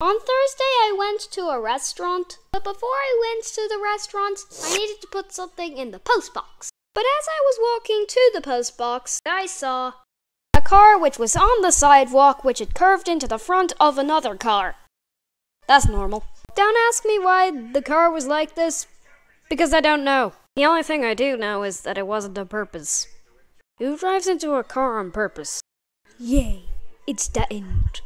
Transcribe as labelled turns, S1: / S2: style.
S1: On Thursday, I went to a restaurant, but before I went to the restaurant, I needed to put something in the post box. But as I was walking to the post box, I saw a car which was on the sidewalk, which had curved into the front of another car. That's normal. Don't ask me why the car was like this, because I don't know. The only thing I do know is that it wasn't on purpose. Who drives into a car on purpose? Yay, it's the end.